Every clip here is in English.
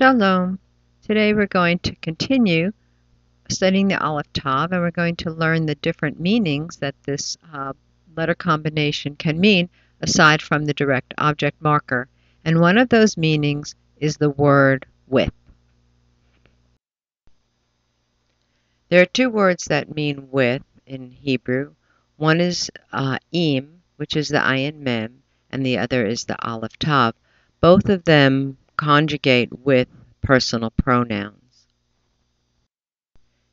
Shalom. Today we're going to continue studying the Aleph Tav and we're going to learn the different meanings that this uh, letter combination can mean aside from the direct object marker. And one of those meanings is the word with. There are two words that mean with in Hebrew. One is uh, im, which is the ayin mem, and the other is the Aleph Tav. Both of them conjugate with personal pronouns.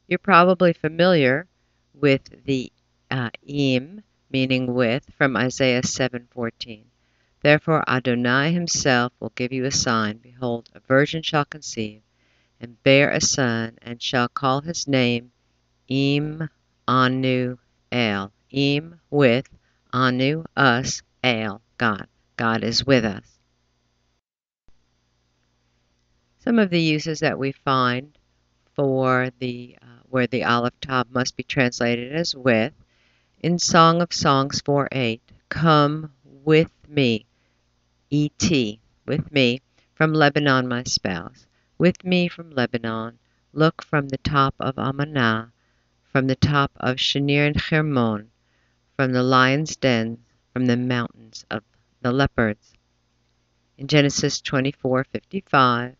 You're probably familiar with the uh, im, meaning with, from Isaiah 7:14. Therefore Adonai himself will give you a sign. Behold, a virgin shall conceive and bear a son, and shall call his name Im Anu El. Im with, Anu us, El God. God is with us. Some of the uses that we find for the uh, where the Aleph Tav must be translated as with in Song of Songs 4:8, come with me, et with me from Lebanon, my spouse, with me from Lebanon, look from the top of Amanah, from the top of Shenir and Hermon, from the lion's den, from the mountains of the leopards. In Genesis 24:55,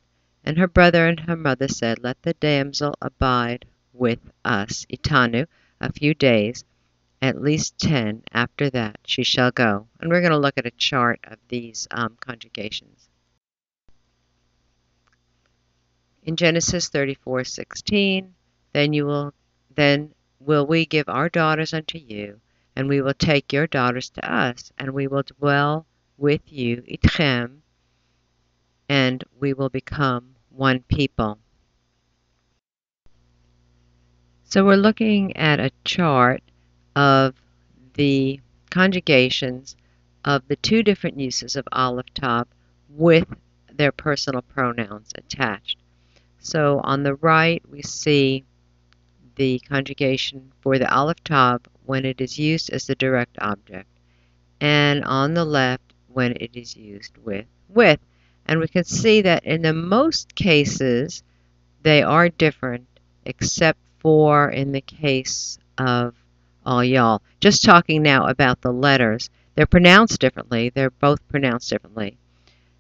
and her brother and her mother said, Let the damsel abide with us, Itanu, a few days, at least ten. After that she shall go. And we're going to look at a chart of these um, conjugations. In Genesis 34:16, then you will then will we give our daughters unto you, and we will take your daughters to us, and we will dwell with you, itchem, and we will become one people. So we're looking at a chart of the conjugations of the two different uses of Aleph Tav with their personal pronouns attached. So on the right we see the conjugation for the Aleph Tav when it is used as the direct object and on the left when it is used with with and we can see that in the most cases, they are different, except for in the case of all y'all. Just talking now about the letters. They're pronounced differently. They're both pronounced differently.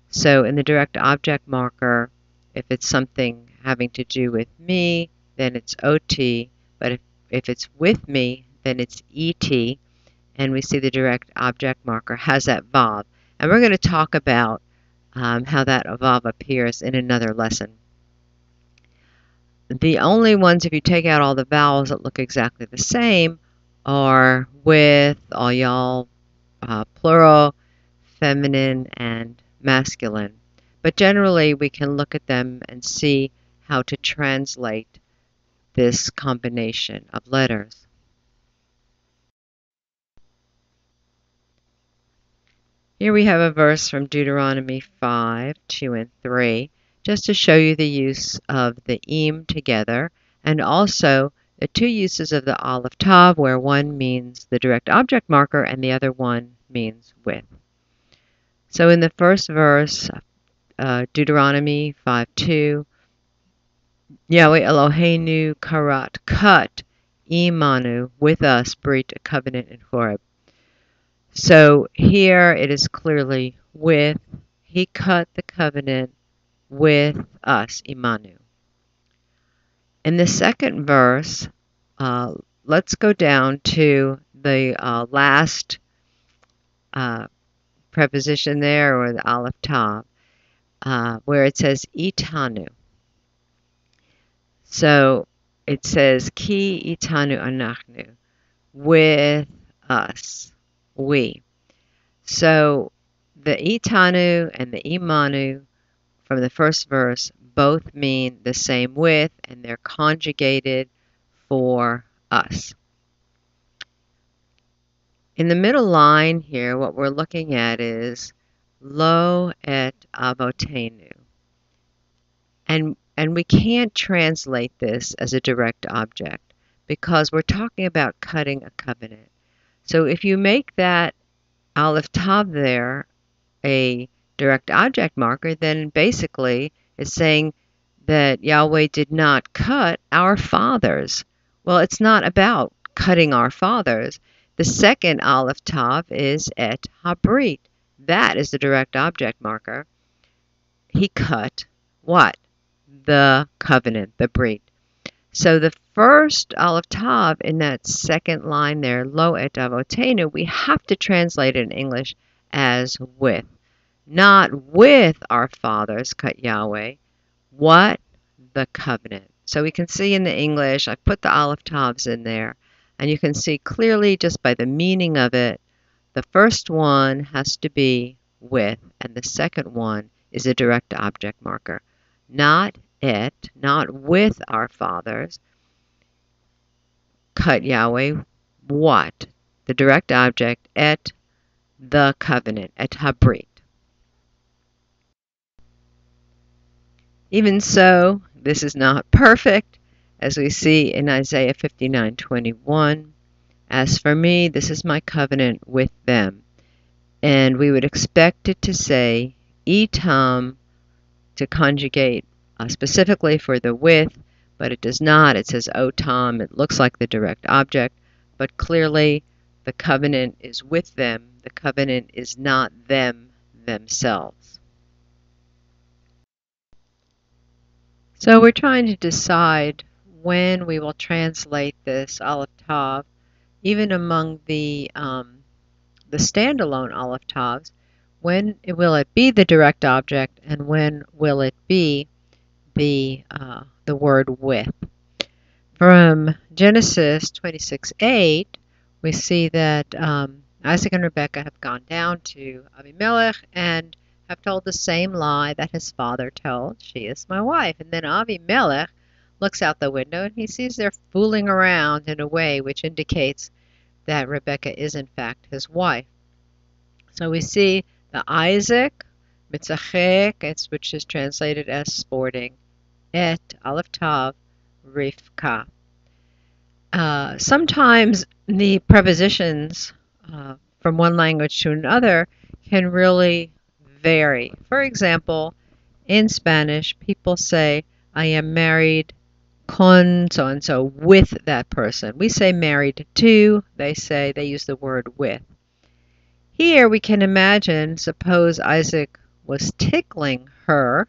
So in the direct object marker, if it's something having to do with me, then it's OT. But if, if it's with me, then it's ET. And we see the direct object marker has that vav. And we're going to talk about um, how that vav appears in another lesson. The only ones, if you take out all the vowels that look exactly the same, are with, all y'all, uh, plural, feminine, and masculine. But generally, we can look at them and see how to translate this combination of letters. Here we have a verse from Deuteronomy 5, 2 and 3, just to show you the use of the im together, and also the two uses of the Aleph Tav, where one means the direct object marker and the other one means with. So in the first verse, uh, Deuteronomy 5, 2, Yahweh Eloheinu karat cut imanu with us brit a covenant in Horeb. So here it is clearly with, he cut the covenant with us, Imanu. In the second verse, uh, let's go down to the uh, last uh, preposition there, or the Aleph Tav, uh, where it says Itanu. So it says Ki Itanu Anachnu, with us we. So the itanu and the imanu from the first verse both mean the same with and they're conjugated for us. In the middle line here, what we're looking at is lo et avotenu. And, and we can't translate this as a direct object because we're talking about cutting a covenant. So if you make that Aleph Tav there a direct object marker, then basically It's saying that Yahweh did not cut our fathers. Well, it's not about cutting our fathers. The second Aleph Tav is et habrit. That is the direct object marker. He cut what? The covenant, the brit. So the first Aleph Tav in that second line there, Lo et avotenu, we have to translate it in English as with. Not with our fathers, cut Yahweh. What? The covenant. So we can see in the English, I put the Aleph Tavs in there, and you can see clearly just by the meaning of it, the first one has to be with, and the second one is a direct object marker. Not it, not with our fathers. Cut Yahweh, what? The direct object, et, the covenant, et habrit. Even so, this is not perfect, as we see in Isaiah 59:21. As for me, this is my covenant with them. And we would expect it to say etam to conjugate uh, specifically for the with, but it does not. It says otam. It looks like the direct object, but clearly the covenant is with them. The covenant is not them themselves. So we're trying to decide when we will translate this Aleph Tav, even among the um, the standalone Aleph Tavs, when will it be the direct object and when will it be the, uh, the word with. From Genesis 26:8, we see that um, Isaac and Rebekah have gone down to Avimelech and have told the same lie that his father told. She is my wife. And then Avimelech looks out the window and he sees they're fooling around in a way which indicates that Rebekah is in fact his wife. So we see the Isaac, mitzachek, which is translated as sporting, et Aleph Tav Rivka. Uh, sometimes the prepositions uh, from one language to another can really vary. For example, in Spanish, people say, I am married con so and so with that person. We say married to, they say, they use the word with. Here we can imagine, suppose Isaac was tickling her,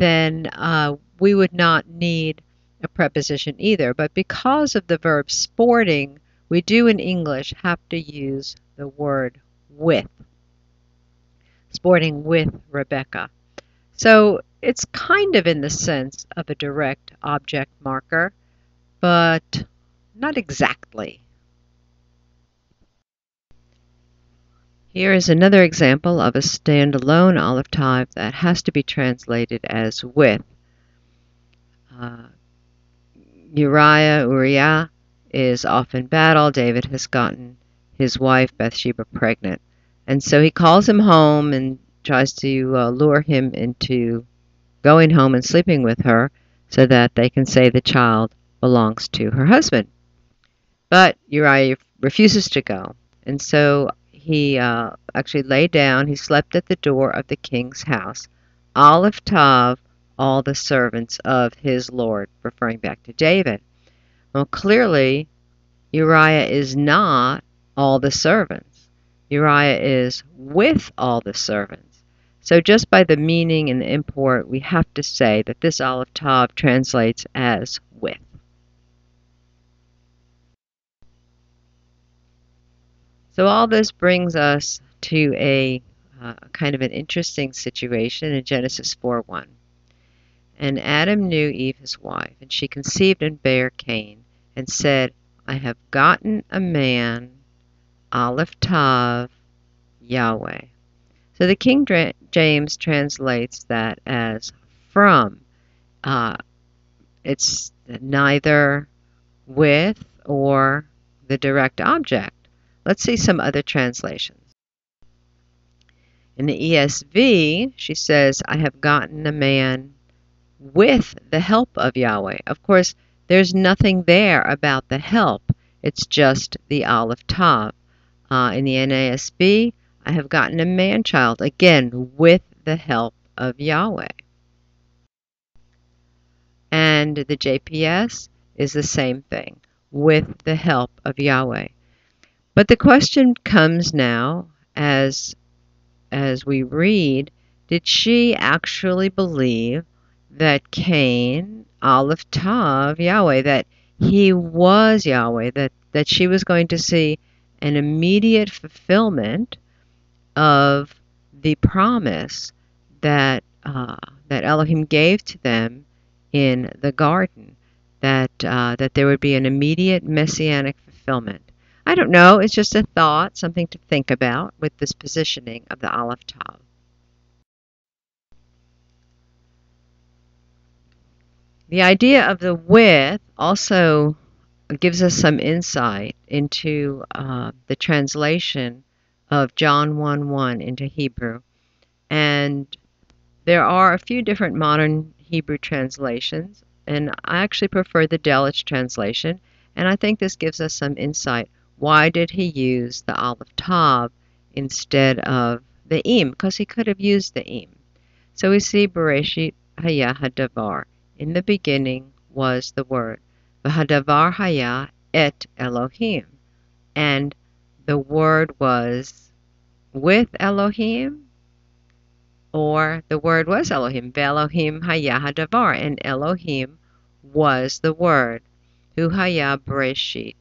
then uh, we would not need a preposition either. But because of the verb sporting, we do in English have to use the word with. Sporting with Rebecca. So it's kind of in the sense of a direct object marker, but not exactly. Here is another example of a standalone Aleph Tav that has to be translated as with. Uh, Uriah, Uriah is off in battle. David has gotten his wife Bathsheba pregnant. And so he calls him home and tries to uh, lure him into going home and sleeping with her so that they can say the child belongs to her husband. But Uriah refuses to go. And so he uh, actually lay down. He slept at the door of the king's house. Aleph Tav, all the servants of his Lord, referring back to David. Well, clearly, Uriah is not all the servants. Uriah is with all the servants. So just by the meaning and the import, we have to say that this Aleph Tav translates as with. So all this brings us to a uh, kind of an interesting situation in Genesis 4:1. And Adam knew Eve his wife, and she conceived and bare Cain, and said, I have gotten a man, Aleph Tav, Yahweh. So the King James translates that as from. Uh, it's neither with or the direct object. Let's see some other translations. In the ESV, she says, I have gotten a man with the help of Yahweh. Of course, there's nothing there about the help. It's just the Aleph Tav. Uh, in the NASB, I have gotten a man child, again, with the help of Yahweh. And the JPS is the same thing with the help of Yahweh. But the question comes now as as we read, did she actually believe that Cain, Aleph Tav, Yahweh, that he was Yahweh, that, that she was going to see an immediate fulfillment of the promise that uh, that Elohim gave to them in the garden, that uh, that there would be an immediate messianic fulfillment. I don't know. It's just a thought, something to think about with this positioning of the Aleph Tav. The idea of the width also gives us some insight into uh, the translation of John 1 1 into Hebrew. And there are a few different modern Hebrew translations, and I actually prefer the Delitzsch translation, and I think this gives us some insight. Why did he use the Aleph Tav instead of the Im? Because he could have used the Im. So we see Bereshit Haya Hadavar. In the beginning was the Word. V'hadavar haya et Elohim. And the Word was with Elohim, or the Word was Elohim. Ve'elohim haya hadavar. And Elohim was the Word. Hu haya breshit.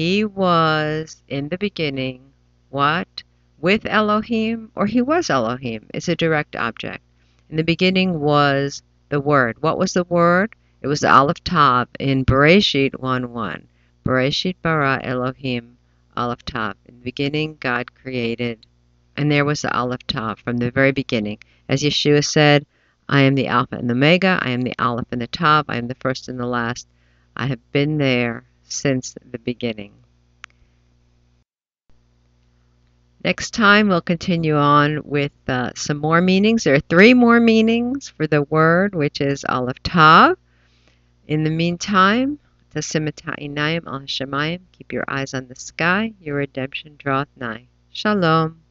He was in the beginning what? With Elohim, or he was Elohim. It's a direct object. In the beginning was the Word. What was the Word? It was the Aleph Tav in Bereshit 1 1. Bereshit bara Elohim Aleph Tav. In the beginning, God created, and there was the Aleph Tav from the very beginning. As Yeshua said, I am the Alpha and the Omega, I am the Aleph and the Tav, I am the first and the last. I have been there since the beginning. Next time, we'll continue on with uh, some more meanings. There are three more meanings for the word, which is Aleph Tav. In the meantime, Tasimata Inayim al Hashemayim, keep your eyes on the sky, your redemption draweth nigh. Shalom.